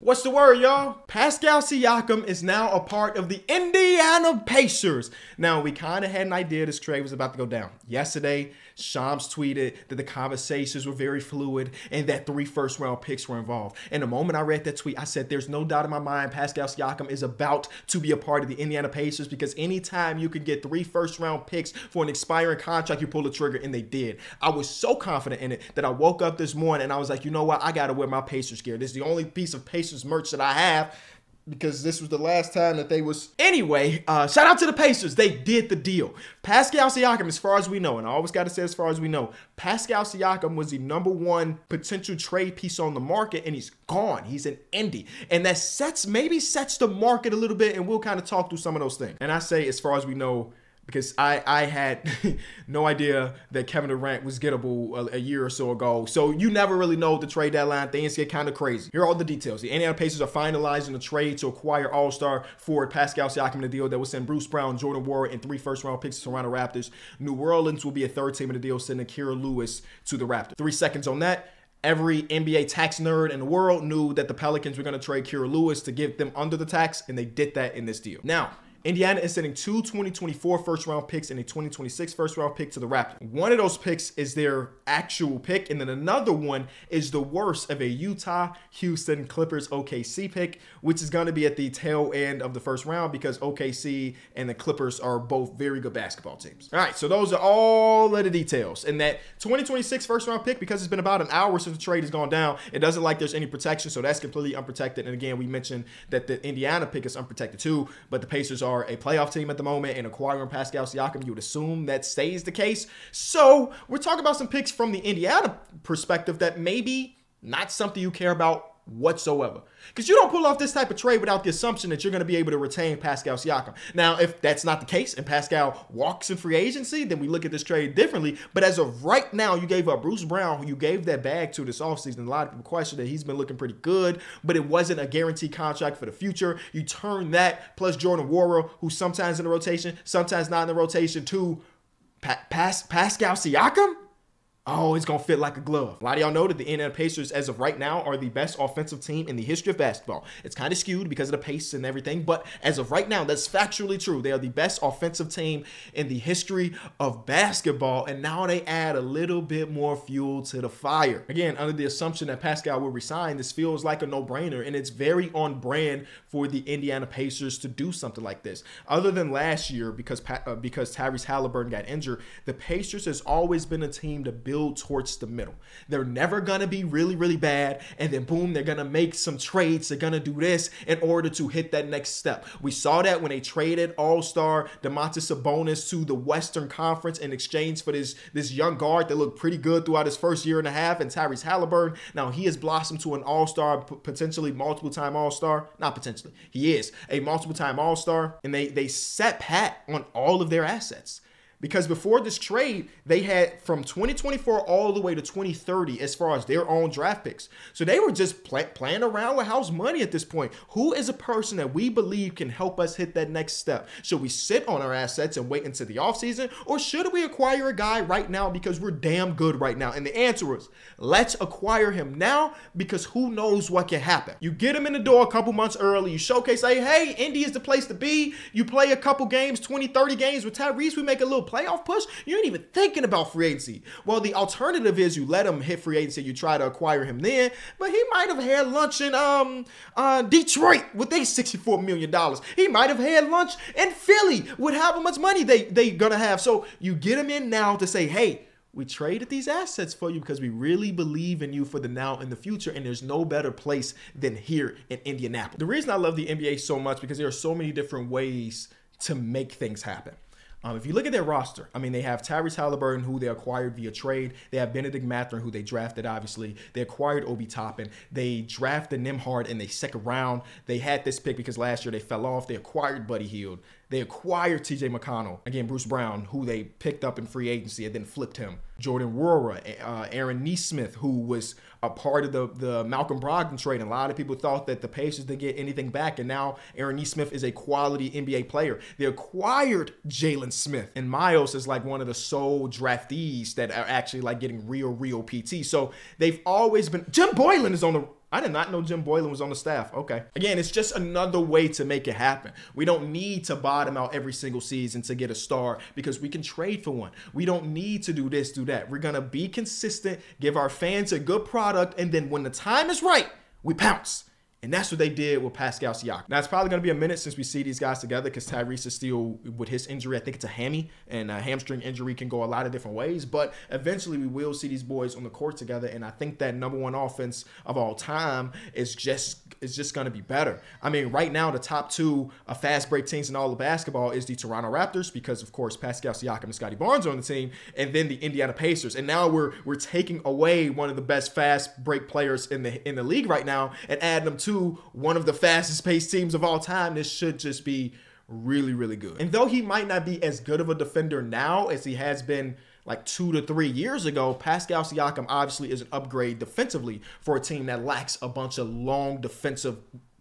What's the word, y'all? Pascal Siakam is now a part of the Indiana Pacers. Now, we kind of had an idea this trade was about to go down. Yesterday, Shams tweeted that the conversations were very fluid and that three first round picks were involved. And the moment I read that tweet, I said, There's no doubt in my mind Pascal Siakam is about to be a part of the Indiana Pacers because anytime you can get three first round picks for an expiring contract, you pull the trigger, and they did. I was so confident in it that I woke up this morning and I was like, You know what? I got to wear my Pacers gear. This is the only piece of Pacers Pacers merch that I have because this was the last time that they was anyway uh shout out to the pacers. They did the deal. Pascal siakam as far as we know and i always got to say as far as we know pascal siakam was the number one potential trade piece on the market and he's gone. He's an indie and that sets maybe sets the market a little bit and we'll kind of talk through some of those things. And i say as far as we know because I, I had no idea that Kevin Durant was gettable a, a, year or so ago. So you never really know the trade deadline. Things get kind of crazy. Here are all the details. The Indiana Pacers are finalizing a trade to acquire All-Star forward Pascal Siakam in the deal that will send Bruce Brown, Jordan Nwora, and three first-round picks to Toronto Raptors. New Orleans will be a third team in the deal, sending Kira Lewis to the Raptors. Three seconds on that every NBA tax nerd in the world knew that the Pelicans were going to trade Kira Lewis to give them under the tax, and they did that in this deal. Now, Indiana is sending two 2024 first round picks and a 2026 first round pick to the Raptors. One of those picks is their actual pick, and then another one is the worst of a Utah, Houston, Clippers, OKC pick, which is going to be at the tail end of the first round because OKC and the Clippers are both very good basketball teams. All right, so those are all of the details. And that 2026 first round pick, because it's been about an hour since the trade has gone down, it doesn't like there's any protection, so that's completely unprotected. And again, we mentioned that the Indiana pick is unprotected too, but the Pacers are are a playoff team at the moment and acquiring Pascal Siakam, you would assume that stays the case. So we're talking about some picks from the Indiana perspective that maybe not something you care about whatsoever. Because you don't pull off this type of trade without the assumption that you're going to be able to retain Pascal Siakam. Now, if that's not the case and Pascal walks in free agency, then we look at this trade differently. But as of right now, you gave up Bruce Brown, who you gave that bag to this offseason. A lot of people question that he's been looking pretty good, but it wasn't a guaranteed contract for the future. You turn that plus Jordan Nwora, who's sometimes in the rotation, sometimes not in the rotation, to pa- Pas- Pascal Siakam? Oh, it's going to fit like a glove. A lot of y'all know that the Indiana Pacers, as of right now, are the best offensive team in the history of basketball. It's kind of skewed because of the pace and everything, but as of right now, that's factually true. They are the best offensive team in the history of basketball, and now they add a little bit more fuel to the fire. Again, under the assumption that Pascal will resign, this feels like a no-brainer, and it's very on brand for the Indiana Pacers to do something like this. Other than last year, because uh, because Tyrese Halliburton got injured, the Pacers has always been a team to build build towards the middle. They're never going to be really, really bad. And then boom, they're going to make some trades. They're going to do this in order to hit that next step. We saw that when they traded all-star Domantas Sabonis to the Western Conference in exchange for this, this young guard that looked pretty good throughout his first year and a half and Tyrese Halliburton. Now he has blossomed to an all-star, potentially multiple-time all-star. Not potentially. He is a multiple-time all-star. And they, they set pat on all of their assets. Because before this trade, they had from 2024 all the way to 2030 as far as their own draft picks. So they were just play, playing around with house money at this point. Who is a person that we believe can help us hit that next step? Should we sit on our assets and wait until the offseason? Or should we acquire a guy right now because we're damn good right now? And the answer is let's acquire him now because who knows what can happen. You get him in the door a couple months early. You showcase, say, hey, Indy is the place to be. You play a couple games, 20, 30 games with Tyrese. We make a little playoff push, you ain't even thinking about free agency. Well, the alternative is you let him hit free agency, you try to acquire him then, but he might have had lunch in um uh, Detroit with their $64 million. He might have had lunch in Philly with however much money they, they gonna have. So you get him in now to say, hey, we traded these assets for you because we really believe in you for the now and the future, and there's no better place than here in Indianapolis. The reason I love the NBA so much because there are so many different ways to make things happen. Um, if you look at their roster, I mean, they have Tyrese Halliburton, who they acquired via trade. They have Benedict Mathurin, who they drafted, obviously. They acquired Obi Toppin. They drafted Nembhard in the second round. They had this pick because last year they fell off. They acquired Buddy Hield. They acquired TJ McConnell, again, Bruce Brown, who they picked up in free agency and then flipped him. Jordan Nwora, uh, Aaron Nesmith, who was a part of the, the Malcolm Brogdon trade. And a lot of people thought that the Pacers didn't get anything back. And now Aaron Nesmith is a quality NBA player. They acquired Jalen Smith. And Miles is like one of the sole draftees that are actually like getting real, real PT. So they've always been. Jim Boylan is on the I did not know Jim Boylan was on the staff. Okay. Again, it's just another way to make it happen. We don't need to bottom out every single season to get a star because we can trade for one. We don't need to do this, do that. We're going to be consistent, give our fans a good product, and then when the time is right, we pounce. And that's what they did with Pascal Siakam. Now, it's probably going to be a minute since we see these guys together because Tyrese is still with his injury. I think it's a hammy, and a hamstring injury can go a lot of different ways. But eventually, we will see these boys on the court together. And I think that number one offense of all time is just is just going to be better. I mean, right now, the top two fast break teams in all of basketball is the Toronto Raptors because, of course, Pascal Siakam and Scottie Barnes are on the team, and then the Indiana Pacers. And now we're we're taking away one of the best fast break players in the in the league right now and adding them to to one of the fastest paced teams of all time, this should just be really, really good. And though he might not be as good of a defender now as he has been like two to three years ago, Pascal Siakam obviously is an upgrade defensively for a team that lacks a bunch of long defensive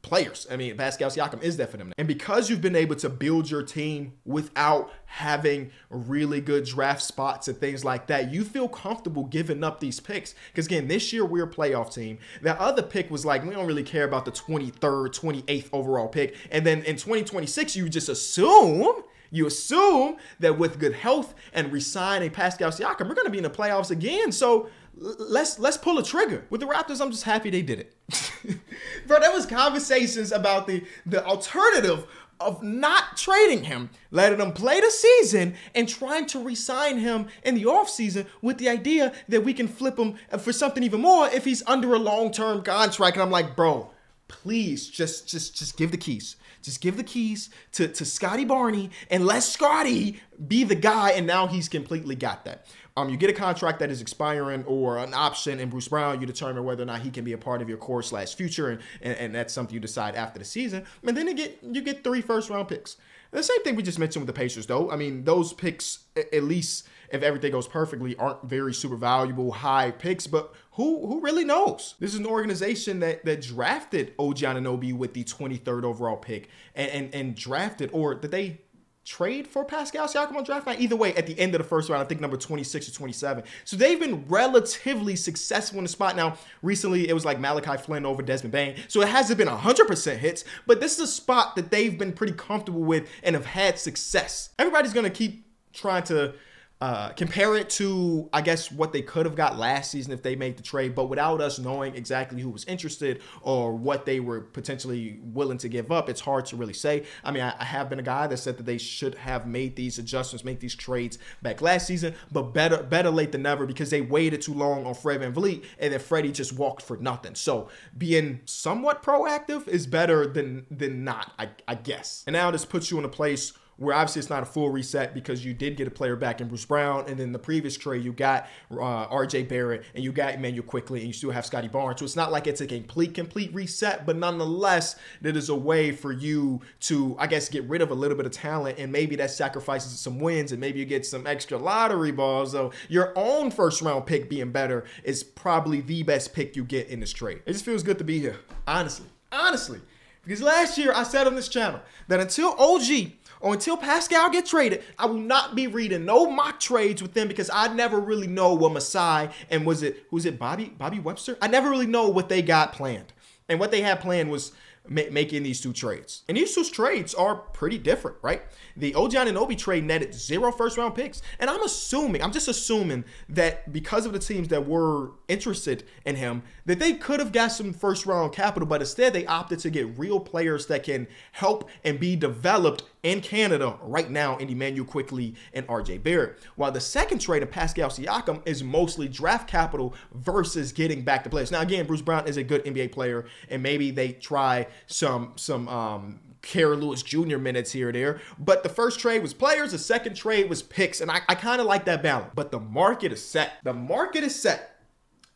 players. I mean, Pascal Siakam is that for them. And because you've been able to build your team without having really good draft spots and things like that, you feel comfortable giving up these picks. Because again, this year we're a playoff team. That other pick was like, we don't really care about the 23rd, 28th overall pick. And then in 2026, you just assume you assume that with good health and resigning Pascal Siakam, we're going to be in the playoffs again. So let's let's pull a trigger. With the Raptors, I'm just happy they did it. Bro, there was conversations about the the alternative of not trading him, letting him play the season and trying to resign him in the offseason with the idea that we can flip him for something even more if he's under a long-term contract. And I'm like, bro, please just just just give the keys. Just give the keys to, to Scottie Barney and let Scotty be the guy. And now he's completely got that. Um, you get a contract that is expiring or an option in Bruce Brown, you determine whether or not he can be a part of your core slash future, and, and, and that's something you decide after the season. And then you get you get three first round picks. The same thing we just mentioned with the Pacers, though. I mean, those picks, at least if everything goes perfectly, aren't very super valuable high picks. But who who really knows? This is an organization that that drafted OG Anunoby with the 23rd overall pick and, and, and drafted, or that they trade for Pascal Siakam on draft night. Either way, at the end of the first round, I think number 26 or 27. So they've been relatively successful in the spot. Now, recently it was like Malachi Flynn over Desmond Bane. So it hasn't been 100% hits, but this is a spot that they've been pretty comfortable with and have had success. Everybody's going to keep trying to uh, compare it to, I guess, what they could have got last season if they made the trade, but without us knowing exactly who was interested or what they were potentially willing to give up, it's hard to really say. I mean, I, I have been a guy that said that they should have made these adjustments, make these trades back last season, but better better late than never because they waited too long on Fred VanVleet and then Freddie just walked for nothing. So being somewhat proactive is better than than not, I, I guess. And now this puts you in a place where obviously it's not a full reset because you did get a player back in Bruce Brown, and then the previous trade you got uh, R.J. Barrett and you got Immanuel Quickley, and you still have Scotty Barnes. So it's not like it's a complete complete reset, but nonetheless, that is a way for you to, I guess, get rid of a little bit of talent, and maybe that sacrifices some wins, and maybe you get some extra lottery balls. So your own first round pick being better is probably the best pick you get in this trade. It just feels good to be here, honestly, honestly. Because last year I said on this channel that until OG or until Pascal get traded, I will not be reading no mock trades with them because I never really know what Masai and was it who's it Bobby Bobby Webster? I never really know what they got planned. And what they had planned was ma- making these two trades. And these two trades are pretty different, right? The OG Anunoby trade netted zero first round picks. And I'm assuming, I'm just assuming that because of the teams that were interested in him, that they could have got some first round capital, but instead they opted to get real players that can help and be developed in Canada right now in Immanuel Quickley and RJ Barrett. While the second trade of Pascal Siakam is mostly draft capital versus getting back to players. Now again, Bruce Brown is a good NBA player, and maybe they try some some um Kira Lewis Jr. minutes here or there. But the first trade was players, the second trade was picks, and I, I kind of like that balance. But the market is set. The market is set.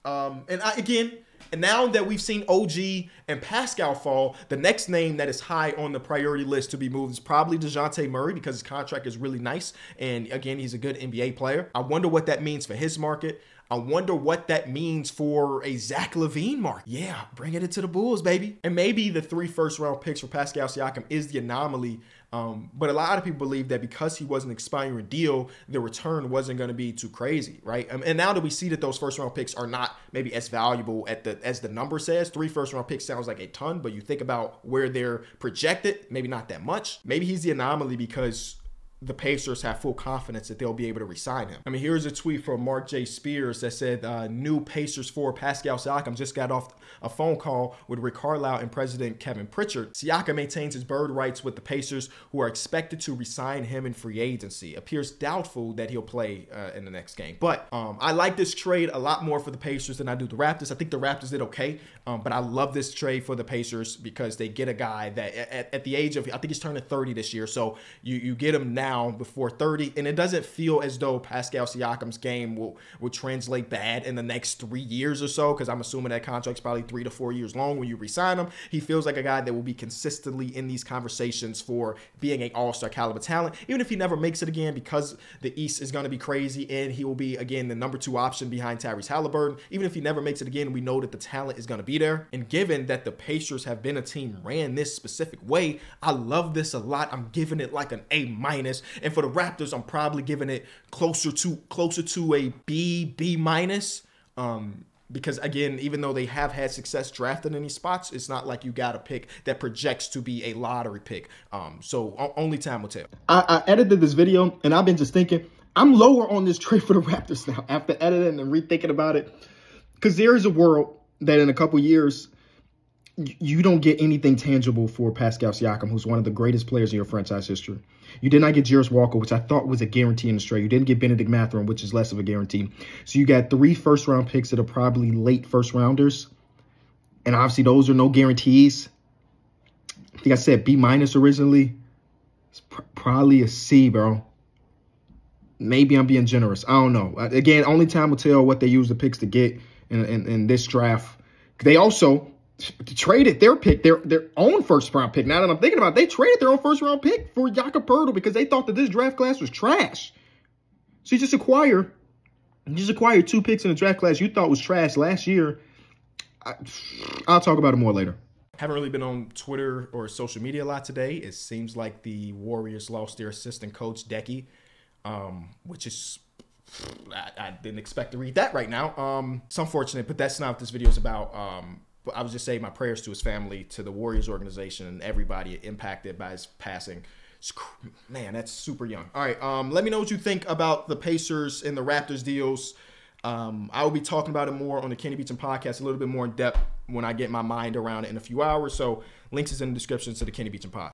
Um, and I, again, and now that we've seen OG and Pascal fall, the next name that is high on the priority list to be moved is probably Dejounte Murray because his contract is really nice. And again, he's a good NBA player. I wonder what that means for his market. I wonder what that means for a Zach LaVine mark. Yeah, bring it into the Bulls, baby. And maybe the three first round picks for Pascal Siakam is the anomaly. Um, but a lot of people believe that because he was an expiring deal, the return wasn't going to be too crazy, right? Um, and now that we see that those first round picks are not maybe as valuable at the as the number says, three first round picks sounds like a ton, but you think about where they're projected, maybe not that much. Maybe he's the anomaly because the Pacers have full confidence that they'll be able to resign him. I mean, here's a tweet from Mark J. Spears that said, uh, "New Pacers for Pascal Siakam just got off a phone call with Rick Carlisle and President Kevin Pritchard. Siakam maintains his bird rights with the Pacers, who are expected to resign him in free agency. Appears doubtful that he'll play uh, in the next game. But um, I like this trade a lot more for the Pacers than I do the Raptors. I think the Raptors did okay, um, but I love this trade for the Pacers because they get a guy that at, at the age of I think he's turning 30 this year, so you you get him now." Now before 30, and it doesn't feel as though Pascal Siakam's game will will translate bad in the next three years or so, because I'm assuming that contract's probably three to four years long when you resign him. He feels like a guy that will be consistently in these conversations for being an all-star caliber talent, even if he never makes it again, because the East is going to be crazy, and he will be again the number two option behind Tyrese Halliburton. Even if he never makes it again, we know that the talent is going to be there. And given that the Pacers have been a team ran this specific way, I love this a lot. I'm giving it like an A minus. And for the Raptors, I'm probably giving it closer to closer to a B, B minus. Um, because again, even though they have had success drafting in these spots, it's not like you got a pick that projects to be a lottery pick. Um, so only time will tell. I, I edited this video and I've been just thinking I'm lower on this trade for the Raptors now after editing and rethinking about it. Because there is a world that in a couple years you don't get anything tangible for Pascal Siakam, who's one of the greatest players in your franchise history. You did not get Jarace Walker, which I thought was a guarantee in the trade. You didn't get Benedict Mathurin, which is less of a guarantee. So you got three first round picks that are probably late first rounders. And obviously those are no guarantees. I think I said B minus originally. It's pr probably a C, bro. Maybe I'm being generous. I don't know. Again, only time will tell what they use the picks to get in, in, in this draft. They also traded their pick, their their own first round pick. Now that I'm thinking about it, they traded their own first round pick for Jakob Poeltl because they thought that this draft class was trash. So you just acquire, you just acquired two picks in a draft class you thought was trash last year. I, I'll talk about it more later. Haven't really been on Twitter or social media a lot today. It seems like the Warriors lost their assistant coach, Deki, um, which is I, I, didn't expect to read that right now. Um, it's unfortunate, but that's not what this video is about. Um, I was just saying my prayers to his family, to the Warriors organization, and everybody impacted by his passing. Man, that's super young. All right, um, let me know what you think about the Pacers and the Raptors deals. Um, I will be talking about it more on the Kenny Beecham podcast, a little bit more in depth when I get my mind around it in a few hours. So links is in the description to the Kenny Beecham pod.